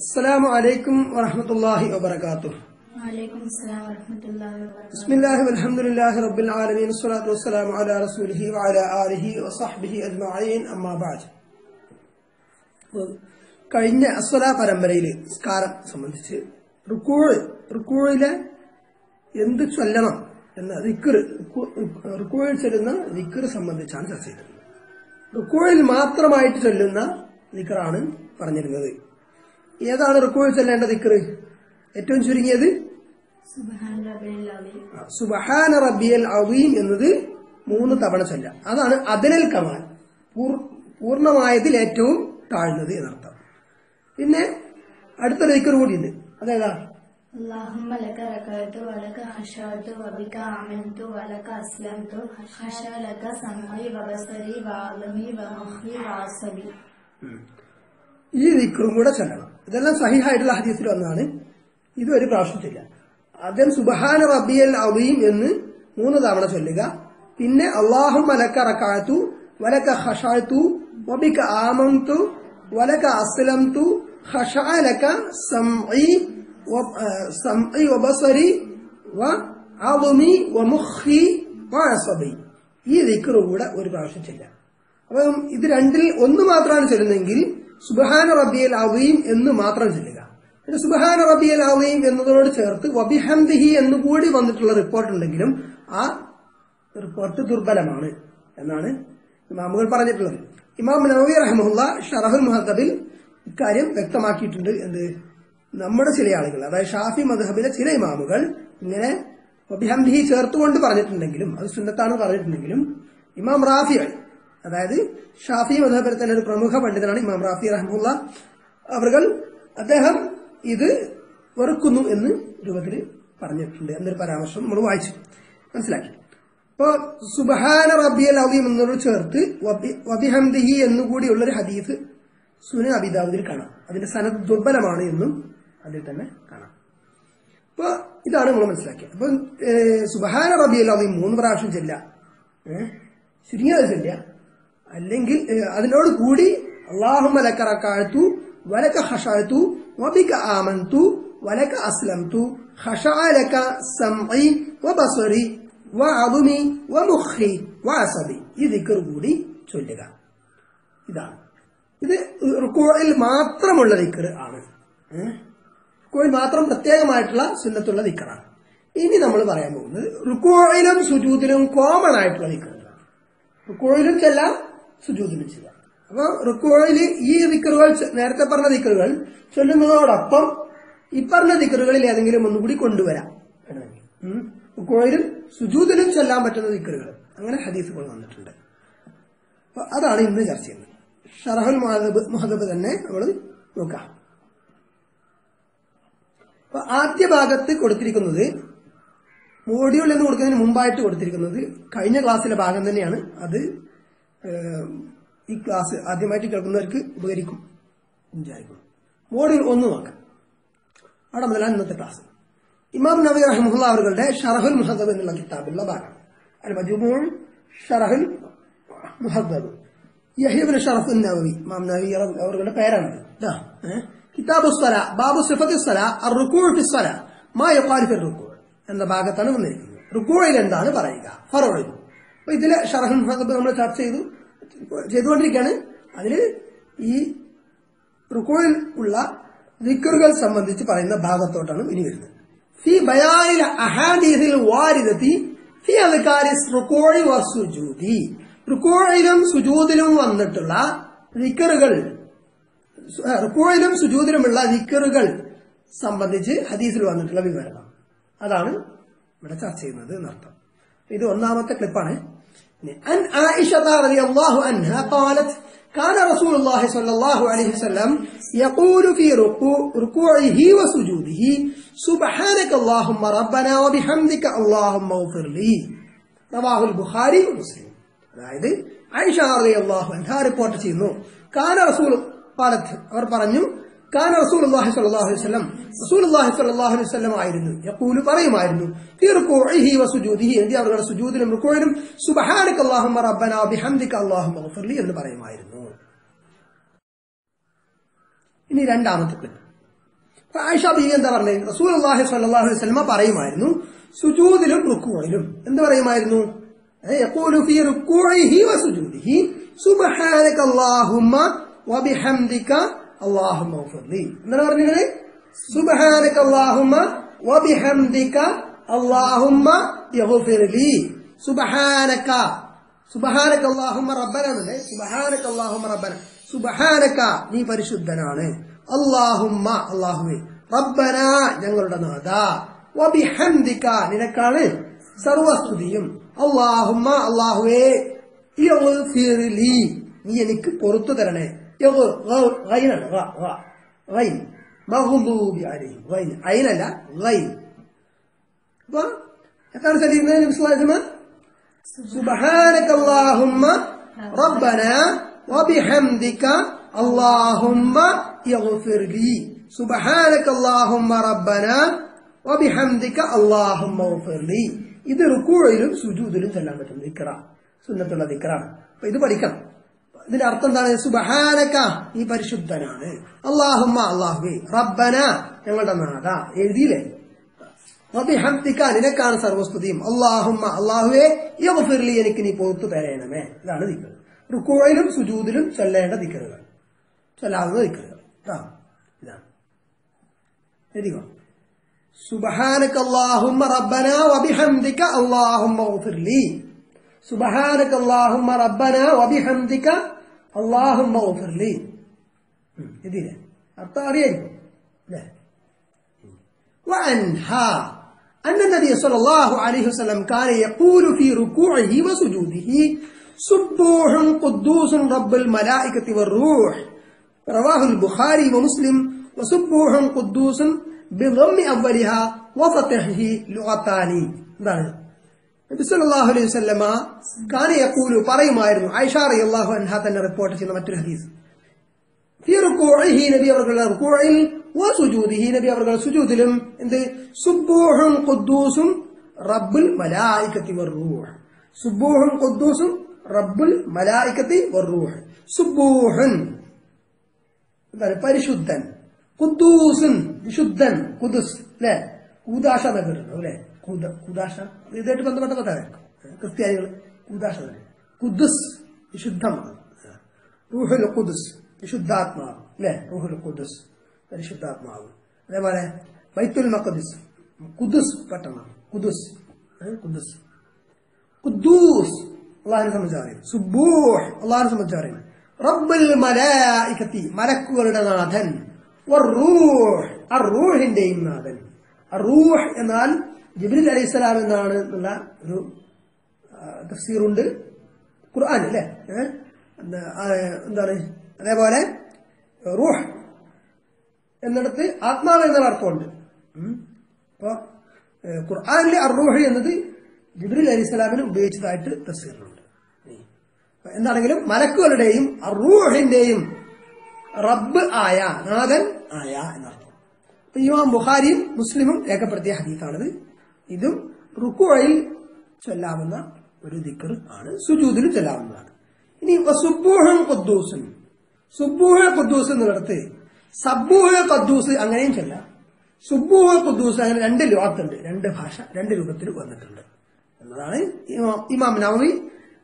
السلام عليكم ورحمة الله وبركاته وعليكم السلام ورحمة الله وبركاته بسم الله والحمد لله رب العالمين والصلاة والسلام على رسوله وعلى آله وصحبه أجمعين أما بعد കഴിഞ്ഞ അസ്വല പരമ്പരയിൽ സ്കാരം സംബന്ധിച്ച് റുക്കൂഴ് റുക്കൂഴിലെ എന്ത് ചൊല്ലണം എന്ന ദിക്കർ റുക്കൂഴിൽ ചൊല്ലുന്ന ദിക്കർ സംബന്ധിച്ചാണ് ചർച്ച ചെയ്തത് റുക്കൂഴിൽ മാത്രമായിട്ട് ചൊല്ലുന്ന ദിക്കറാണ് പറഞ്ഞിരുന്നത് ഏതാണ് റുക്കൂഴിൽ ചൊല്ലേണ്ട ദിക്കർ ഏറ്റവും ചുരുങ്ങിയത് سبحان ربي العظيم സുബഹാന റബ്ബിയൽ അവീം എന്നത് മൂന്ന് തവണ ചൊല്ലാം അതാണ് അതിനൽ കമാൽ പൂർ- പൂർണ്ണമായതിൽ ഏറ്റവും താഴ്ന്നത് എന്നർത്ഥം പിന്നെ അടുത്ത ദിക്കർ കൂടിയുണ്ട് അതേതാ اللهم لك ركعت ولك خشعت وبك آمنت ولك أسلمت خشع لك سمعي وبصري وعظمي ومخي وعصبي ഈ ദിക്കറും കൂടെ ചൊല്ലണം ഇതെല്ലാം സഹിഹായിട്ടുള്ള ഹദീസിൽ വന്നതാണ്. ഇത് ഒരു പ്രാവശ്യത്തില്ല. ആദ്യം സുബഹാന റബിയൽ അബീം എന്ന് മൂന്ന് തവണ ചൊല്ലുക. പിന്നെ അള്ളാഹു മലക്ക റക്കാത്തു വലക്ക ഹഷാത്തു വബിക്ക ആമന്തു വലക അസ്ലംതു അസ്ലം സംഇ സംഇ വ വമുഖി വാസബി ഈ ദിക്കറുകൂടെ ഒരു പ്രാവശ്യം ചെല്ലാം അപ്പം ഇത് രണ്ടിൽ ഒന്ന് മാത്രമാണ് ചൊല്ലുന്നതെങ്കിൽ സുബഹാന റബ്ബിയൽ അവീം എന്ന് മാത്രം ചൊല്ലുക. സുബഹാന റബ്ബിയൽ അവീം എന്നതിനോട് ചേർത്ത് വബിഹംദിഹി എന്ന് കൂടി വന്നിട്ടുള്ള റിപ്പോർട്ട് ഉണ്ടെങ്കിലും ആ റിപ്പോർട്ട് ദുർബലമാണ് എന്നാണ് ഇമാമുകൾ പറഞ്ഞിട്ടുള്ളത്. ഇമാം നവവി റഹമുല്ല ഷറഹുൽ മഹദബിൽ ഇക്കാര്യം വ്യക്തമാക്കിയിട്ടുണ്ട് എന്ത് നമ്മുടെ ചില ആളുകൾ അതായത് ഷാഫി മദ്ഹബിലെ ചില ഇമാമുകൾ ഇങ്ങനെ വബിഹംദിഹി ചേർത്തുകൊണ്ട് പറഞ്ഞിട്ടുണ്ടെങ്കിലും അത് സുന്നത്താണ് പറഞ്ഞിട്ടുണ്ടെങ്കിലും ഇമാം റാഫി അതായത് ഷാഫി മധബിലെ തന്നെ ഒരു പ്രമുഖ പണ്ഡിതനാണ് ഇമാം റാഫി റഹ്മുല്ല. അവർ അദ്ദേഹം ഇത് വെറുക്കുന്നു എന്ന് രൂപത്തിൽ പറഞ്ഞിട്ടുണ്ട്. എന്നൊരു പരാമർശം നമ്മൾ വായിച്ചു. മനസ്സിലാക്കി. ഇപ്പോ സുബഹാന റബ്ബിയൽ അവീം എന്നോട് ചേർത്ത് വബി- വബിഹംദിഹി എന്നുകൂടിയുള്ള ഒരു ഹദീസ് സുന അബിദാവുദിൽ കാണാം. അതിന്റെ സനത് ദുർബലമാണ് എന്നും അതിൽ തന്നെ കാണാം. അപ്പൊ ഇതാണ് നമ്മൾ മനസ്സിലാക്കിയത്. അപ്പൊ സുബഹാന റബിയൽ അവീം മൂന്ന് പ്രാവശ്യം ചെല്ല ചുരുങ്ങിയത് ചെല്ല അല്ലെങ്കിൽ അതിനോട് കൂടി അള്ളാഹും വലക്കറക്കാഴ്ത്തു വലക്ക ഹഷാഴ്ത്തു വബിക്ക ആമന്തു വലക്ക അസ്ലംതു ഹഷാലക്ക സംഇ വബസറി വഅദുമി വമുഖി വഅസബി. ഈ ദിക്കർ കൂടി ചൊല്ലുക. ഇതാണ് ഇത് റുക്കോയിൽ മാത്രമുള്ള ദിക്കർ ആണ്? റുക്കോയിൽ മാത്രം പ്രത്യേകമായിട്ടുള്ള സുന്നത്തുള്ള ദിക്കറാണ്. ഇനി നമ്മൾ പറയാൻ പോകുന്നത് റുക്കോയിലും സുജൂദിലും കോമൺ ആയിട്ടുള്ള ദിക്കറുകളാണ്. റുക്കോയിലും ചെല്ലാം സുജൂദിലും ചെയ്യാം അപ്പൊ റുക്കോയിൽ ഈ ദിക്കറുകൾ നേരത്തെ പറഞ്ഞ ദിക്കറുകൾ ചൊല്ലുന്നതോടൊപ്പം ഇപ്പറഞ്ഞ പറഞ്ഞ ദിക്കറുകളിൽ ഏതെങ്കിലും ഒന്നുകൂടി കൊണ്ടുവരാം. വേണമെങ്കിൽ. റുക്കോയിലും സുജൂദിലും ചൊല്ലാൻ പറ്റുന്ന ദിക്കറുകൾ. അങ്ങനെ ഹദീസുകൾ വന്നിട്ടുണ്ട്. അപ്പൊ അതാണ് ഇന്ന് ചർച്ച ചെയ്യുന്നത്. ഷറഹുൽ മുഹദബ് മഹദബ് തന്നെ നമ്മൾ നോക്കാം. അപ്പൊ ആദ്യ ഭാഗത്ത് കൊടുത്തിരിക്കുന്നത് മോഡ്യൂൾ എന്ന് കൊടുക്കുന്നതിന് മുമ്പായിട്ട് കൊടുത്തിരിക്കുന്നത് കഴിഞ്ഞ ക്ലാസ്സിലെ ഭാഗം തന്നെയാണ്. അത് ഈ ക്ലാസ് ആദ്യമായിട്ട് കേൾക്കുന്നവർക്ക് ഉപകരിക്കും വിചാരിക്കുന്നു. മോഡിൽ ഒന്ന് നോക്കാം. അവിടെ മുതലാണ് ഇന്നത്തെ ക്ലാസ് ഇമാം നബി റഹ്മുല്ല അവരുടെ ഷറഹുൽ മുഹദബ് എന്നുള്ള കിതാബിലുള്ള ഭാഗം. അൽ മജുബൂൾ ഷറഹുൽ മുഹദബ് യഹീബിൻ ഷറഫ് നബി ഇമാം നബി അവരുടെ പേരാണ് കിതാബ് സ്വല ബാബു സിഫത്തി സ്വല റുക്കൂൾ സ്വല മാ യുഖാലു ഫി റുക്കൂൾ എന്ന ഭാഗത്താണ് വന്നിരിക്കുന്നത്. റുക്കൂഴിൽ എന്താണ് പറയുക? ഫറോയിൽ അപ്പൊ ഇതിലെ ഷറഹ് മുഹദബ് നമ്മൾ ചർച്ച ചെയ്തു ചെയ്തുകൊണ്ടിരിക്കുകയാണ്. അതിൽ ഈ റുക്കോയിൽ ഉള്ള ദിക്കറുകൾ സംബന്ധിച്ച് പറയുന്ന ഭാഗത്തോട്ടാണ് ഇനി വരുന്നത്. ഫി ബയാനിൽ അഹാദീസിൽ വാരിതത്തി ഫി അദ്കാരിസ് റുക്കോഴി വസുജൂതി റുക്കോഴിലും സുജൂതിലും വന്നിട്ടുള്ള ദിക്കറുകൾ റുക്കോഴിലും സുജൂതിലുമുള്ള ദിക്കറുകൾ സംബന്ധിച്ച് ഹദീസിൽ വന്നിട്ടുള്ള വിവരണം. അതാണ് ഇവിടെ ചർച്ച ചെയ്യുന്നത് എന്നർത്ഥം. ഇത് ഒന്നാമത്തെ ക്ലിപ്പാണ്. ഇനി, അൻ ആയിഷത റളിയല്ലാഹു അൻഹ قالت كان رسول الله صلى الله عليه وسلم يقول في ركوع ركوعه وسجوده سبحانك اللهم ربنا وبحمدك اللهم اغفر لي റവാഹു ബുഖാരി മുസ്ലിം അതായത് ഐഷ റളിയല്ലാഹു അൻഹ റിപ്പോർട്ട് ചെയ്യുന്നു കാന റസൂൽ ഖാലത്ത് അവർ പറഞ്ഞു കാന റസൂൽ അള്ളാഹി അലൈഹി വസല്ലം റസൂലുള്ളാഹി അള്ളാഹി അലൈഹി വസല്ലം ആയിരുന്നു. യഖൂലു പറയുമായിരുന്നു റുകൂഇഹി വസുജൂദിഹി എന്തി അവരുടെ സുജൂദിലും റുക്കോയിലും സുബ്ഹാനക അല്ലാഹുമ്മ റബ്ബനാ ബിഹംദിക അള്ളാഹും ഗഫിർലി എന്ന് പറയുമായിരുന്നു. ഇനി രണ്ടാമത്തെ ക്ലിപ്പ്. ആയിഷ ബീവി എന്താ പറഞ്ഞത് റസൂൽ അള്ളാഹി സ്വല്ലല്ലാഹു വസ്ലമ പറയുമായിരുന്നു സുജൂദിലും റുക്കോയിലും എന്ത് പറയുമായിരുന്നു. ഏ, യഖൂലു ഫീ റുക്കൂഇഹി വസുജൂദിഹി സുബ്ഹാനക അല്ലാഹുമ്മ അല്ലാഹുമ്മ വബിഹംദിക നീ പരിശുദ്ധനാണ്. അല്ലാഹുമ്മ അല്ലാഹുവേ. റബ്ബന ഞങ്ങളുടെ നാഥ. വബിഹംദിക നിനക്കാണ് സർവസ്തുതിയും. അല്ലാഹുവേ യഗ്ഫിർലി നീ എനിക്ക് പുറത്തു തരണേ. യഗ് ഗ- ഗൈനാണ് ഗ, ഗ. ഗൈൻ മഗ്ദൂബി അലൈഹിം ഗൈൻ ഐനല്ല ഗൈൻ അപ്പൊ എന്താണ് ശരീരം നബി സ്വല്ലല്ലാഹു അലൈഹി വസല്ലം سبحانك اللهم ربنا وبحمدك اللهم اغفر لي سبحانك اللهم ربنا وبحمدك اللهم اغفر لي ഇത് റുക്കൂഴിലും സുജൂദിലും ചെല്ലാൻ പറ്റും ദിക്റ സുന്നത്തുള്ള ദിക്റാണ് അപ്പൊ ഇത് പഠിക്കണം ഇതിന്റെ അർത്ഥം എന്താണ്? സുബഹാനക്ക നീ പരിശുദ്ധനാണ്. അള്ളാഹുമ്മ അള്ളാഹുബി റബ്ബന ഞങ്ങളുടെ നാഥ എഴുതിയില്ലേ? വബിഹംദിക നിനക്കാണ് സർവസ്തുതിയും. അള്ളാഹുമ്മ അള്ളാഹുവേ യഗ്ഫിർലി എനിക്ക് നീ പുറത്തു തരയണമേ ഇതാണ് ദിക്കർ റുക്കോയിലും സുജൂദിലും ചൊല്ലേണ്ട ദിക്കറുകൾ ചൊല്ലാവുന്ന ദിക്കറുകൾ ഇതാണ് എഴുതിക്കോ? സുബഹാനക അല്ലാഹുമ്മ റബ്ബന വബിഹംദിക അള്ളാഹുമ്മ സുബഹാനക്ക അള്ളാഹുമ്മ റബ്ബന اللهم اغفر لي. يدينا الطاري لا. وأنها أن النبي صلى الله عليه وسلم كان يقول في ركوعه وسجوده سبوح قدوس رب الملائكة والروح. رواه البخاري ومسلم وسبوح قدوس بضم أولها وفتحه لغتان. നബിസ്വല്ലാഹു അലൈഹി പറയുമായിരുന്നു ആയിഷ റളിയല്ലാഹു അൻഹ തന്നെ റിപ്പോർട്ട് ചെയ്യുന്ന മറ്റൊരു ഹദീസ്. നബി റുകൂഇൽ വ നബി സുജൂദിലും മലായികത്തി മലായികത്തി പരിശുദ്ധൻ. ഖുദ്ദൂസുൻ വിശുദ്ധൻ. കുദുസ് അല്ലെ ഖുദാശ നഗർ അല്ലേ? കൂദാശ. ഇതായിട്ട് ബന്ധപ്പെട്ട പദമായിരിക്കും ക്രിസ്ത്യാനികൾ കുദാശ ഖുദുസ് വിശുദ്ധമാണ്. റൂഹുൽ കുദ്സ് വിശുദ്ധാത്മാവ്. അല്ലേ? റൂഹുൽ കുദ്സ് പരിശുദ്ധാത്മാവ്. അതേപോലെ ബൈത്തുൽ മഖദിസ്. കുദ്സ് പട്ടണം. കുദ്സ് കുദ്സ് കുദ്ദൂസ് അള്ളാഹിനെ സംബന്ധിച്ച് അറിയും സുബൂഹ് അള്ളാഹിനെ സംബന്ധിച്ച് അറിയും റബ്ബുൽ മലായികത്തി മലക്കുകളുടെ നാഥൻ. വറൂഹ് റൂഹിന്റെയും നാഥൻ. റൂഹ് എന്നാൽ ജിബ്രിൽ അലൈഹിസ്സലാം എന്നാണ് എന്നുള്ള ഒരു തഫ്സീറുണ്ട്. ഖുർആൻ അല്ലേ? എന്താണ് അതേപോലെ റൂഹ് എന്നിടത്ത് ആത്മാവ് എന്നുള്ള അർത്ഥമുണ്ട്. അപ്പോൾ ഖുർആാനിലെ അറൂഹ് എന്നത് ജിബ്രിൽ അലി ഇസ്ലാമിന് ഉപയോഗിച്ചതായിട്ട് തഫ്സീറിലുണ്ട് എന്താണെങ്കിലും മലക്കുകളുടെയും അറൂഹിന്റെയും റബ്ബ് ആയ നാഥൻ ആയ എന്നർത്ഥം. ഇമാം ബുഹാരിയും മുസ്ലിമും രേഖപ്പെടുത്തിയ ഹദീസാണിത്. ഇതും റുക്കുവായി ചൊല്ലാവുന്ന ഒരു ദിക്കർ ആണ് സുജൂദിൽ ചൊല്ലാവുന്നതാണ്. ഇനി സുബൂഹൻ കൊദ്ദൂസും സുബൂഹ ഖുദ്ദൂസ് എന്നിടത്ത് സബൂഹ ഖദ്ദൂസ് അങ്ങനെയും ചൊല്ലാം. സുബൂഹ ഖുദ്ദൂസ് അങ്ങനെ രണ്ട് ലോകത്തുണ്ട് രണ്ട് ഭാഷ രണ്ട് രൂപത്തിൽ വന്നിട്ടുണ്ട്. എന്നതാണ് ഇമാം നവവി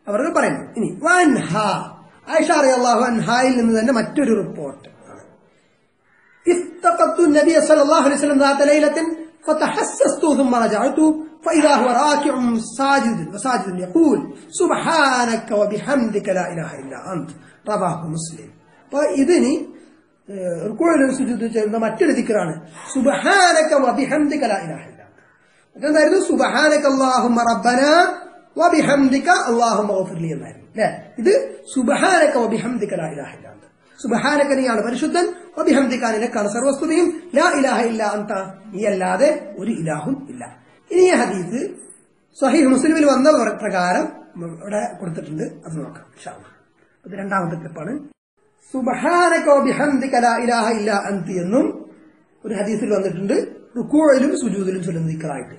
അവർക്ക് പറയുന്നത്. ഇനി വൻഹ ആയിഷ അറിയാഹു അൻഹായിൽ നിന്ന് തന്നെ മറ്റൊരു റിപ്പോർട്ട് ആണ്. ഇസ്തഖത്തു നബി സല്ലല്ലാഹു അലൈഹി വസല്ലം ദാത്ത فتحسست ثم رجعت فإذا هو راكع ساجد وساجد يقول سبحانك وبحمدك لا إله إلا أنت رواه مسلم فإذني റുക്കോയിലും സുജൂദും ചേരുന്ന മറ്റൊരു ദിക്കറാണ് സുബഹാനക വബിഹംദിക ലാ ഇലാഹ ഇല്ല എന്തായിരുന്നു സുബഹാനക അല്ലാഹുമ്മ റബ്ബന വബിഹംദിക അല്ലാഹുമ്മ ഗഫിർലി എന്നായിരുന്നു അല്ലേ ഇത് സുബഹാനക വബിഹംദിക ലാ ഇലാഹ ഇല്ല അന്ത സുബഹാനക നീയാണ് പരിശുദ്ധൻ. വബിഹംദിക നിനക്കാണ് സർവസ്തുതയും. ലാ ഇലാഹ ഇല്ല അന്ത. നീ അല്ലാതെ ഒരു ഇലാഹും ഇല്ല. ഇനി ഹദീസ് സഹീഹ് മുസ്ലിമിൽ വന്ന പ്രകാരം ഇവിടെ കൊടുത്തിട്ടുണ്ട്. അത് നോക്കാം. ഇത് രണ്ടാമത്തെ ക്ലിപ്പാണ്. സുബഹാനക വബിഹംദിക ലാ ഇലാഹ ഇല്ല അന്തി എന്നും ഒരു ഹദീസിൽ വന്നിട്ടുണ്ട്. റുക്കൂഴിലും സുജൂദിലും ചൊല്ലുന്ന ദിക്കറായിട്ട്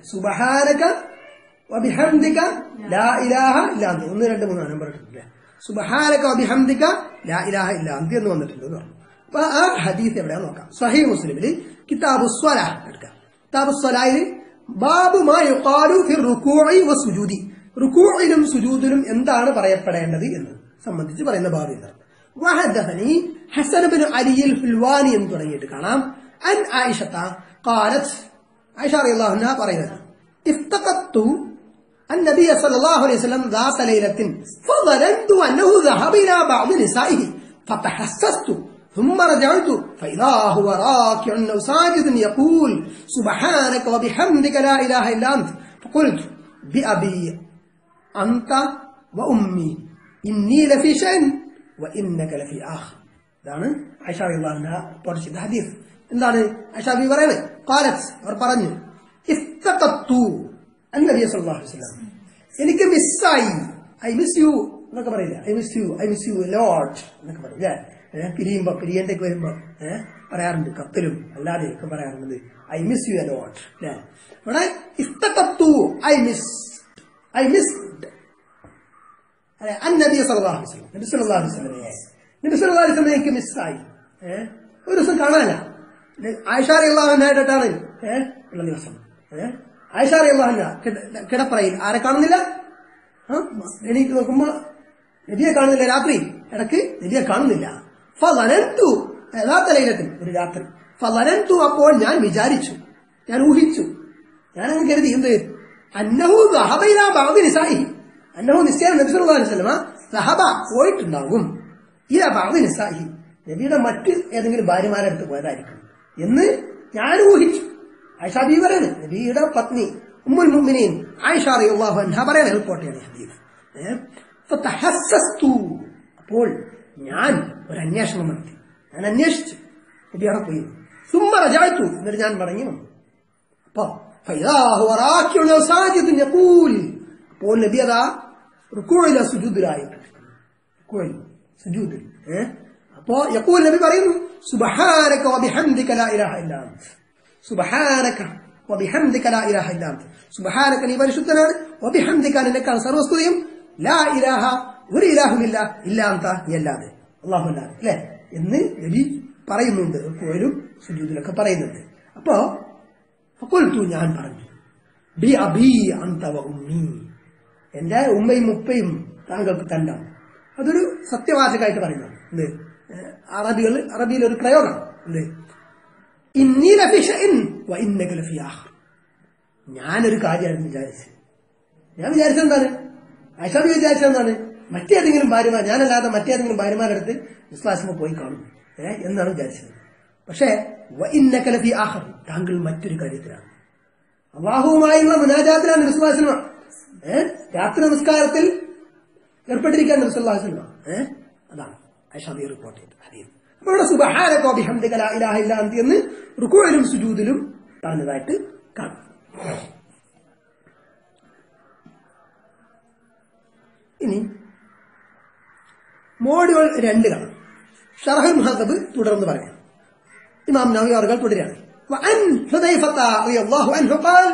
ലാ ഇലാഹ ഇല്ല അന്തി. ഒന്ന് രണ്ട് മൂന്ന് നമ്പർ ഇട്ടിട്ടില്ലേ? സുബഹാനക്ക അഭിഹംദിക്ക ലാ ഇലാഹ ഇല്ല അന്തി എന്ന് വന്നിട്ടുണ്ട് പറഞ്ഞു. അപ്പൊ ആ ഹദീസ് എവിടെയാ നോക്കാം. സഹി മുസ്ലിമിൽ കിതാബു സ്വല എടുക്കാം കിതാബു സ്വലായിൽ ബാബുമായി റുക്കൂഴിലും സുജൂദിലും എന്താണ് പറയപ്പെടേണ്ടത് എന്ന് സംബന്ധിച്ച് പറയുന്ന ബാബു എന്നാണ് വഹദനി ഹസനബിന് അലിയിൽ ഫുൽവാനി എന്ന് തുടങ്ങിയിട്ട് കാണാം. അൻ ആയിഷത്ത കാലത്ത് ആയിഷ അറിയാഹ പറയുന്നത് ഇസ്തഖത്തു النبي صلى الله عليه وسلم ذات ليلة فظننت أنه ذهب إلى بعض نسائه فتحسست ثم رجعت فإذا هو راكع أو ساجد يقول سبحانك وبحمدك لا إله إلا أنت فقلت بأبي أنت وأمي إني لفي شأن وإنك لفي آخر ഇതാണ് ഐഷ അള്ളാഹിന്റെ റിപ്പോർട്ട് ചെയ്ത ഹദീസ് എന്താണ് ഐഷ ബി പറയുന്നത് കാലത്ത് അവർ പറഞ്ഞു ഇഫ്തഖത്തു അന്നബി സല്ലല്ലാഹു അലൈഹി വസല്ലം. എനിക്ക് മിസ്സായി ഐ മിസ് യു എന്നൊക്കെ പറയില്ല? I miss you I miss you lot എന്നൊക്കെ പറയില്ല? അല്ലേ പിരിയന്റെ പിരിയുമ്പോ പിരിയേണ്ടൊക്കെ വരുമ്പോ പറയാറുണ്ട് കത്തലും അല്ലാതെ ഒക്കെ പറയാറുണ്ട് ഐ മിസ് യു ലോട്ട് അല്ലേ ഇവിടെ ഇഷ്ടപ്പെട്ടു ഐ മിസ് ഐ മിസ് അല്ലെ? അന്നബിയ സല്ലല്ലാഹു അലൈഹി വസല്ലം. നബി സല്ലല്ലാഹു അലൈഹി വസല്ലമയെ നബി സല്ലല്ലാഹു അലൈഹി വസല്ലം എനിക്ക് മിസ്സായി ഏഹ് ഒരു ദിവസം കാണാനില്ല. ആയിഷാറിയുള്ള ആയിട്ടാണ് ഏഹ് ഉള്ള ദിവസം. ഏഹ് ആയിഷ അറിയാൻ കിടപ്പറയിൽ. ആരെ കാണുന്നില്ല? എനിക്ക് നോക്കുമ്പോ നബിയെ കാണുന്നില്ല രാത്രി. ഇടയ്ക്ക് നബിയെ കാണുന്നില്ല. ഫലനന്തു യഥാർത്ഥ ലൈലത്തിൽ ഒരു രാത്രി. ഫലനന്തു അപ്പോൾ ഞാൻ വിചാരിച്ചു. ഞാൻ ഊഹിച്ചു. ഞാനങ്ങ് കരുതി എന്ത്? അന്നഹു ദഹബൈല ബാബി നിസായി അന്നഹു നിശ്ചയം നബി സല്ലല്ലാഹു അലൈഹി വസല്ലമ ദഹബ പോയിട്ടുണ്ടാകും. ഇല ബാബി നിസായി നബിയുടെ മറ്റ് ഏതെങ്കിലും ഭാര്യമാരെ അടുത്ത് പോയതായിരിക്കും. എന്ന് ഞാൻ ഊഹിച്ചു. ആയിഷ ബി പറയുന്നത് നബിയുടെ പത്നി ഉമ്മുൽ മുഅ്മിനീൻ ആയിഷ റളിയല്ലാഹു അൻഹ പറയുന്ന റിപ്പോർട്ട് ചെയ്യണ ഹദീസ് ഏ? ഫതഹസ്സസ്തു. അപ്പോൾ ഞാൻ ഒരു അന്വേഷണം നടത്തി ഞാൻ അന്വേഷിച്ചു നബി അവിടെ പോയി സുമ്മ റജഅതു എന്നിട്ട് ഞാൻ മടങ്ങി വന്നു അപ്പൊ ഫൈദാ ഹുവ റാക്കിഉൻ ഔ സാജിദുൻ യഖൂൽ അപ്പോൾ നബി അതാ റുക്കൂഇല സുജൂദിലായി റുക്കൂഇൽ സുജൂദിൽ ഏ അപ്പോ യഖൂൽ നബി പറയുന്നു സുബ്ഹാനക വബിഹംദിക ലാ ഇലാഹ ഇല്ലാ അൻത സുബ്ഹാനക വബിഹംദിക ലാ ഇലാഹ വബിഹംദിക ലാ ഇലാഹ എന്ന് പറയുന്നുണ്ട്. റുക്കൂഇലും സുജൂദിലൊക്കെ പറയുന്നുണ്ട്. അപ്പോ ഫഖുൽതു ഞാൻ പറഞ്ഞു ബി അബി അന്ത വ ഉമ്മി. എന്റെ ഉമ്മയും ഉപ്പയും താങ്കൾക്ക് തണ്ടാണ്. അതൊരു സത്യവാചകമായിട്ട് പറയുന്നത് അറബികൾ അറബിയിൽ ഒരു പ്രയോഗം ഞാനൊരു കാര്യമാണ് വിചാരിച്ചത്. ഞാൻ വിചാരിച്ചത് എന്താണ്? അയഷാബ് വിചാരിച്ചത് എന്താണ്? മറ്റേതെങ്കിലും ഭാര്യമാർ ഞാനല്ലാതെ മറ്റേതെങ്കിലും ഭാര്യമാരടുത്ത് വിശ്വാസമോ പോയി കാണും. ഏ എന്നാണ് വിചാരിച്ചത്. പക്ഷേ വ ആഹർ താങ്കൾ മറ്റൊരു കാര്യത്തിലാണ്. അള്ളാഹുവുമായുള്ള മുനാജാത്തിലാണ് വിശ്വാസന ഏഹ് രാത്രി നമസ്കാരത്തിൽ ഏർപ്പെട്ടിരിക്കാൻ നബിസ്വല്ലാസ്ലമ ഏഹ് അതാണ്. ഐഷാബി റിപ്പോർട്ട്. ചെയ്തത് അപ്പൊ ഇവിടെ സുബഹാനക്കോ ബിഹംദിക ലാ ഇലാഹ ഇല്ലാ അന്തി എന്ന് റുക്കുവിലും സുജൂദിലും പറഞ്ഞതായിട്ട് കാണും ഇനി മോഡുകൾ രണ്ട് കാണും ഷർഹൽ മുഹദബ് തുടർന്ന് പറയാം إمام نووي أرجل تدريان وعن حذيفة رضي الله عنه قال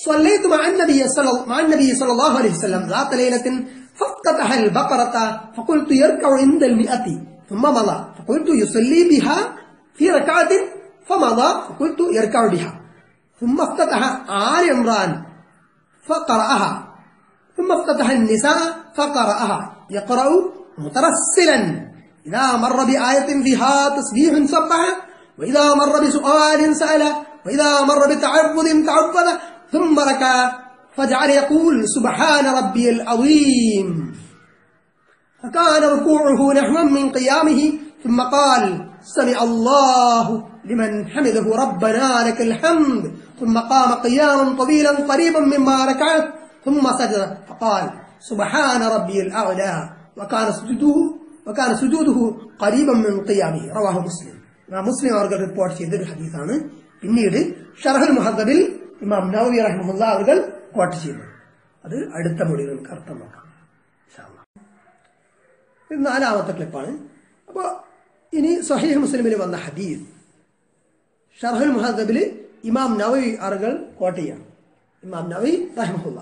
صليت مع النبي صلى مع النبي صلى الله عليه وسلم ذات ليلة فافتتح البقرة فقلت يركع عند المئة ثم مضى فقلت يصلي بها في ركعة فمضى فقلت يركع بها. ثم افتتح آل عمران فقرأها. ثم افتتح النساء فقرأها. يقرأ مترسلا. إذا مر بآية فيها تسبيح سبح وإذا مر بسؤال سأل وإذا مر بتعبد تعبد ثم ركع فجعل يقول سبحان ربي العظيم. فكان ركوعه نحوا من قيامه ثم قال سمع الله لمن حمده ربنا لك الحمد ثم قام قياما طويلا قريبا مما ركعت ثم سجد فقال سبحان ربي الأعلى وكان سجوده وكان سجوده قريبا من قيامه رواه مسلم ഇമാം മുസ്ലിം അവർ റിപ്പോർട്ട് ചെയ്തൊരു ഹദീസാണ് പിന്നീട് ഷറഹുൽ മുഹദ്ദബിൽ ഇമാം നവവി റഹ്മുല്ല അവർ കോട്ട് ചെയ്യുന്നു അത് അടുത്ത മൊഴി നമുക്ക് അർത്ഥം നോക്കാം ഇൻഷാ അല്ലാ. ഇത് നാലാമത്തെ ക്ലിപ്പാണ് അപ്പോൾ ഇനി സഹീഹ് മുസ്ലിമിൽ വന്ന ഹദീസ്. ഷർഹുൽ മുഹദബിൽ ഇമാം നവി ആറുകൾ കോട്ടയാണ് ഇമാം നവി റഹ്മുല്ല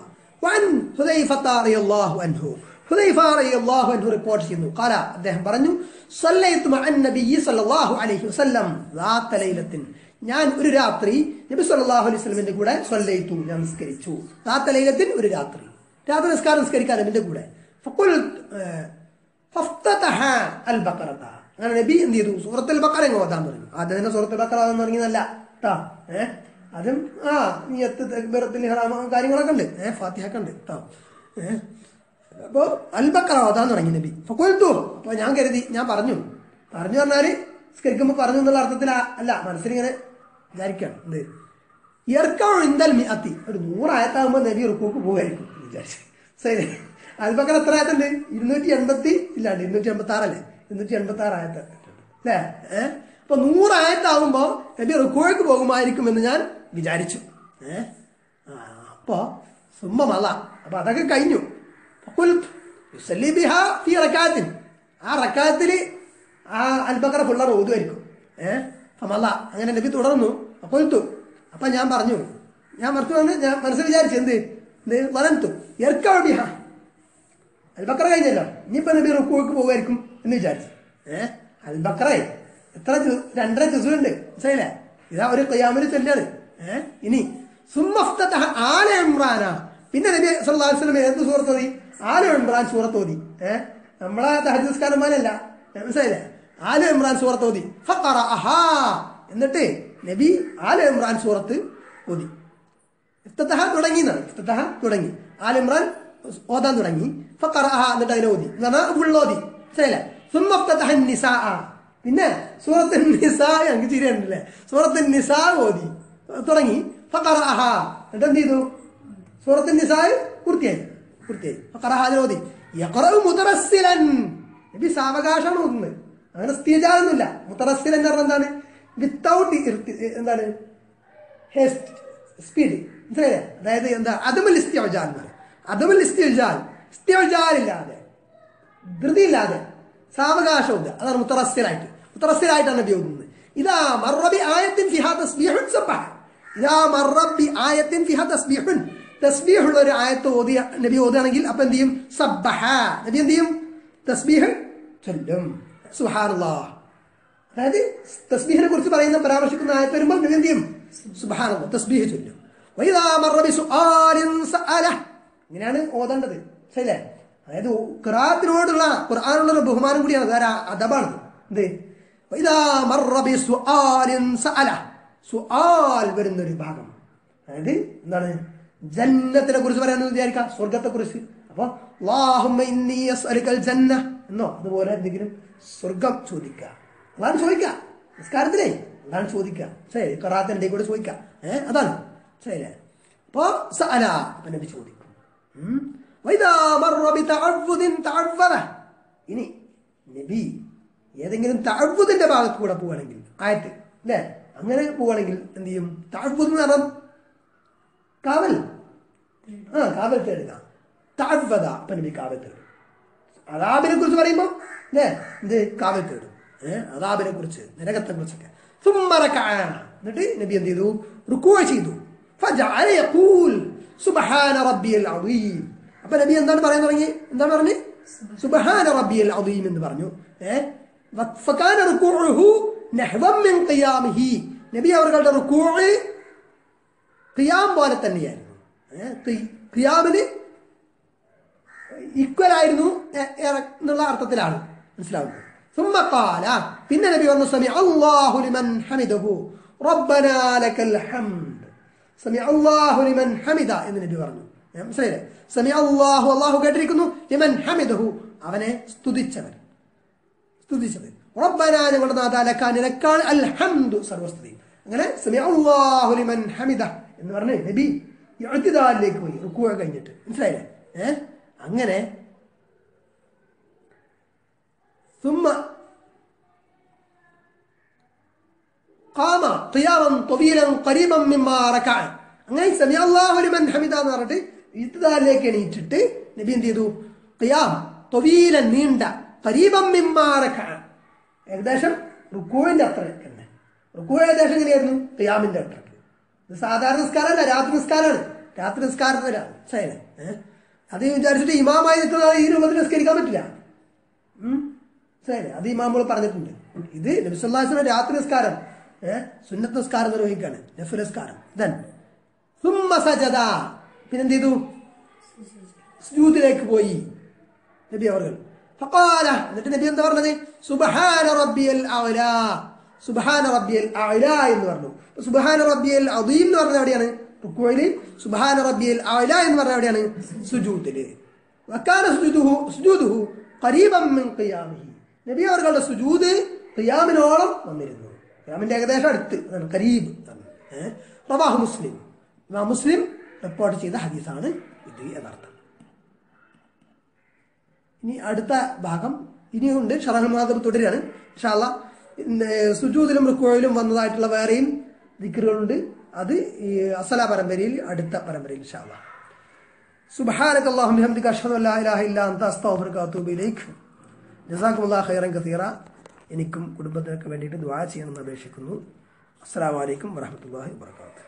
ഞാൻ ഒരു രാത്രി കൂടെ ഞാൻ നിസ്കരിച്ചു. ഒരു രാത്രി. രാത്രി നിസ്കാരം നിസ്കരിക്കാൻ കൂടെ. അങ്ങനെ നബി എന്ത് ചെയ്തു? സൂറത്തുൽ ബഖറ അങ്ങ് ഓതാൻ തുടങ്ങി. ആദ്യം തന്നെ സൂറത്തുൽ ബക്കറ ഓതാൻ തുടങ്ങിയതല്ല. ട്ടാ. ഏഹ് അതും ആ നീയത്ത് തക്ബീറത്തുൽ ഇഹ്റാം കാര്യങ്ങളൊക്കെ ഉണ്ട്. ഏഹ് ഫാത്തിഹൊക്കെ ഉണ്ട്. കേട്ടോ ഏഹ് അപ്പോ അൽബക്കറ ഓതാൻ തുടങ്ങി നബി. അപ്പൊ കൊൽത്തു അപ്പൊ ഞാൻ കരുതി ഞാൻ പറഞ്ഞു. പറഞ്ഞു പറഞ്ഞാൽ സ്കരിക്കുമ്പോ പറഞ്ഞു എന്നുള്ള അർത്ഥത്തിൽ അല്ല മനസ്സിലിങ്ങനെ വിചാരിക്കണം. എന്ത്? ഇന്താൽ അത്തി ഒരു നൂറായത്താകുമ്പോ നബി റുക്കൂക്ക് പോകുമായിരിക്കും എന്ന് വിചാരിച്ചു. ശരി അൽബക്കർ എത്ര ആയത്തുണ്ട്? ഇരുന്നൂറ്റി എൺപത്തി ഇല്ലാണ്ട് ഇരുന്നൂറ്റി എൺപത്തി ആറല്ലേ ഇരുന്നൂറ്റി എൺപത്തി ആറ് ആയത്ത് അല്ലേ? ഏഹ് അപ്പൊ നൂറ് എന്റെ നബി റുക്കോയ്ക്ക് പോകുമായിരിക്കുമെന്ന് ഞാൻ വിചാരിച്ചു. ഏഹ് അപ്പോൾ സുമ്മമല്ല അപ്പൊ അതൊക്കെ കഴിഞ്ഞു. ഫി റക്കാത്തിൽ ആ റക്കാത്തിൽ ആ അൽബക്കറ ഫുള്ള ഓതുമായിരിക്കും ഏഹ് അമല്ല അങ്ങനെ നബി തുടർന്നു. അപ്പൊത്തു അപ്പൊ ഞാൻ പറഞ്ഞു ഞാൻ മറത്തു വന്ന് ഞാൻ മനസ്സിൽ വിചാരിച്ചു എന്ത്? എന്ത്? വലന്തു എർക്കവ ബിഹ. അൽബക്കറ കഴിഞ്ഞല്ലോ. ഇനിയിപ്പോ നബി റുക്കോക്ക് പോകുമായിരിക്കും. എന്ന് വിചാരിച്ചു. ഏഹ് അൽബക്കറ എത്ര രണ്ടര ജുസുണ്ട് മനസ്സിലായില്ലേ? ഇതാ ഒരു കയ്യാമൊരു ചൊല്ലാണ് ഏഹ് ഇനി സുമ്മഫ്തഹ ആല ഇമ്രാന. പിന്നെ നബി സല്ലല്ലാഹു അലൈഹി വസല്ലം ഏത് സൂറത്ത് ഓതി? ആല ഇമ്രാൻ സൂറത്ത് ഓതി. ഏഹ് നമ്മളെ തഹജസ്കാരന്മാരല്ല മനസ്സിലായില്ലേ? ആല ഇമ്രാൻ സൂറത്ത് ഓതി. ഫഖറഅഹാ. എന്നിട്ട് നബി ആല ഇമ്രാൻ സൂറത്ത് ഓതി. ഇഫ്തഹ തുടങ്ങി എന്നാണ്. ഇഫ്തഹ തുടങ്ങി. ആല ഇമ്രാൻ ഓതാൻ തുടങ്ങി. ഫഖറഅഹ എന്നിട്ട് അതിനെ ഓതി. എന്ന് പറഞ്ഞാൽ മനസ്സിലായില്ലേ? പിന്നെ സൂറത്ത് നിസാ എനിക്ക് സൂറത്ത് ഓതി. തുടങ്ങി. ഫഖറഅഹ. എന്നിട്ട് എന്ത് ചെയ്തു സൂറത്ത് പൂർത്തിയായി. പൂർത്തിയായി. ഓതി. നബി സാവകാശമാണ് ഓതുന്നത്. അങ്ങനെ സ്ഥിരജാതൊന്നുമില്ല എന്ന് പറഞ്ഞാൽ എന്താണ്? വിത്തൗട്ട് എന്താണ്? സ്പീഡ് മനസ്സിലായില്ലേ? അതായത് എന്താ? അതുമൽ ഇസ്തിയജാൽ എന്ന് പറയും. അതുമൽ ഇസ്തിയജാൽ ഇല്ലാതെ ധൃതിയില്ലാതെ. സാവകാശമില്ല അതാണ് മുത്തറസ്സിലായിട്ട്. മുത്തറസ്സിലായിട്ടാണ് ഉപയോഗിക്കുന്നത് ഇതാ മറബി ആയത്തിൻ ഫിഹാ ആയത്തിൻ ഫിഹാ തസ്ബീഹുള്ള ഒരു ആയത്ത് ഓതിയ നബി ഓതുകയാണെങ്കിൽ അപ്പൊ എന്ത് ചെയ്യും? സബ്ബഹ നബി എന്ത് ചെയ്യും? തസ്ബീഹ് ചൊല്ലും. സുബ്ഹാനല്ലാഹ്. അതായത് തസ്ബീഹിനെ കുറിച്ച് പറയുന്ന പരാമർശിക്കുന്ന ആയത്ത് വരുമ്പോൾ നബി എന്ത് ചെയ്യും? സുഹാർ തസ്ബീഹ് ചൊല്ലും. ഇങ്ങനെയാണ് ഓതേണ്ടത്. ശരിയല്ലേ? അതായത് ഖുറാത്തിനോടുള്ള ഖുർആാനുള്ള ബഹുമാനം കൂടിയാണ് വേറെ അദബാണ്. എന്ത്? വരുന്ന ഒരു ഭാഗം. അതായത് എന്താണ്? ജന്നത്തിനെ കുറിച്ച് പറയാമെന്ന് വിചാരിക്കാം സ്വർഗത്തെ കുറിച്ച്. അപ്പൊ ജന്ന എന്നോ അതുപോലെ എന്തെങ്കിലും സ്വർഗം ചോദിക്കുക അതാണ് ചോദിക്കുക നിസ്കാരത്തിലേ അതാണ് ചോദിക്കുക ശരി കറാത്തിന്റെ കൂടെ ചോദിക്കാം. ഏഹ് അതാണ്. ശരി. അപ്പൊ സഅല അപ്പൊ നബി ചോദിക്കും. ഇനി നബി ഏതെങ്കിലും താഴ്വുതിന്റെ ഭാഗത്ത് കൂടെ പോവുകയാണെങ്കിൽ ആയത്ത് അല്ലേ അങ്ങനെ പോവുകയാണെങ്കിൽ എന്ത് ചെയ്യും? താഴ്വുത് എന്ന് പറഞ്ഞാൽ കാവൽ. ആ കാവൽ തേടുക. താഴ്വത അപ്പൊ നബി കാവൽ തേടും. അതാബിനെ കുറിച്ച് പറയുമ്പോൾ അല്ലേ എന്ത്? കാവൽ തേടും. ഏഹ് അതാബിനെ കുറിച്ച് നരകത്തെ കുറിച്ചൊക്കെ. സുമ്മറക്കാണ് എന്നിട്ട് നബി എന്ത് ചെയ്തു? റുക്കുവ ചെയ്തു. ഫജഅല യഖൂൽ സുബ്ഹാന റബ്ബിയൽ അപ്പൊ നബി എന്താണ് പറയാൻ തുടങ്ങി? എന്താണ് പറഞ്ഞു? സുബഹാന റബ്ബിയൽ അദീം എന്ന് പറഞ്ഞു. നബി അവരുടെ റുക്കൂ ഖിയാം പോലെ തന്നെയായിരുന്നു. ഖിയാമിന് ഈക്വൽ ആയിരുന്നു എന്നുള്ള അർത്ഥത്തിലാണ്. മനസ്സിലാവുന്നത്. സുമ്മക്കാല പിന്നെ നബി പറഞ്ഞു സമി അള്ളാഹു ലിമൻ ഹമിദഹു. റബ്ബനാലക്കൽ ഹംദ്. സമി അള്ളാഹു ലിമൻ ഹമിദ എന്ന് നബി പറഞ്ഞു. സമി അള്ളാഹു അള്ളാഹു കേട്ടിരിക്കുന്നു. ഹമിദഹു. അവനെ സ്തുതിച്ചവൻ. സ്തുതിച്ചവൻ. റബ്ബനാ ഞങ്ങളുടെ നാഥ അൽഹംദു അങ്ങനെ സമി അള്ളാഹു ലിമൻ ഹമിദ എന്ന് പറഞ്ഞ് നബി എഴുത്തിദാലിലേക്ക് പോയി റുക്കുക കഴിഞ്ഞിട്ട്. മനസ്സിലായില്ലേ? ഏ? അങ്ങനെ അങ്ങനെ സമി അള്ളാഹു ഹമിദ എന്ന് പറഞ്ഞിട്ട് ഇത്തദാലിലേക്ക് എണീറ്റിട്ട് നബി എന്ത് ചെയ്തു? ഖിയാം തൊവീല നീണ്ട കരീബം മിമ്മാറക്ക ഏകദേശം റുക്കൂവിന്റെ അത്ര തന്നെ. റുക്കൂ ഏകദേശം എങ്ങനെയായിരുന്നു? ഖിയാമിന്റെ അത്ര ഇത് സാധാരണ നിസ്കാരമല്ല രാത്രി നിസ്കാരമാണ്. രാത്രി ശരി ഏഹ് അത് വിചാരിച്ചിട്ട് ഇമാമായി നിൽക്കുന്ന ഈ രൂപത്തിൽ നിസ്കരിക്കാൻ പറ്റില്ല. മനസ്സിലായില്ലേ അത് ഇമാമുകൾ പറഞ്ഞിട്ടുണ്ട്. ഇത് നബിസ്വല്ലാസിന്റെ രാത്രി നിസ്കാരം. സുന്നത്ത് നിസ്കാരം നിർവഹിക്കുകയാണ്. നഫുൽ നിസ്കാരം. ദൻ സുമ്മ സജദ. പിന്നെന്ത് ചെയ്തു സുജൂദിലേക്ക് പോയി നബി അവർ ഫഖാല എന്നിട്ട് നബി എന്താ പറഞ്ഞത്? സുബ്ഹാന റബ്ബിയൽ അഅല സുബ്ഹാന റബ്ബിയൽ എന്ന് പറഞ്ഞു. സുബ്ഹാന റബ്ബിയൽ അദീം എന്ന് പറഞ്ഞത് എവിടെയാണ്? റുക്കുവിൽ സുബ്ഹാന റബ്ബിയൽ അഅല എന്ന് പറഞ്ഞത് എവിടെയാണ്? സുജൂത്തിൽ വക്കാന സുജൂദുഹു സുജൂദുഹു ഖരീബൻ മിൻ നബി അവരുടെ സുജൂദ് ഖിയാമിനോളം വന്നിരുന്നു. ഖിയാമിന്റെ ഏകദേശം അടുത്ത് റവാഹു മുസ്ലിം. മുസ്ലിം റിപ്പോർട്ട് ചെയ്ത ഹദീസാണ് ഇത് യഥാർത്ഥം ഇനി അടുത്ത ഭാഗം ഇനിയുണ്ട്. ഷറഹൽ മാതൃ തുടരുകയാണ്. ഷാല സുജൂദിലും റിക്കോയിലും വന്നതായിട്ടുള്ള വേറെയും ദിക്കറുകളുണ്ട് അത് ഈ അസല പരമ്പരയിൽ അടുത്ത പരമ്പരയിൽ ഷാല സുബ്ഹാനക ഇലാഹ ഇല്ല അസ്തഗ്ഫിറുക ഖൈറൻ കസീറ. എനിക്കും കുടുംബത്തിനൊക്കെ വേണ്ടിയിട്ട് ദുആ ചെയ്യണമെന്ന് അപേക്ഷിക്കുന്നു. അസ്സലാമു അലൈക്കും വറഹ്മത്തുള്ളാഹി വബറകാതുഹു.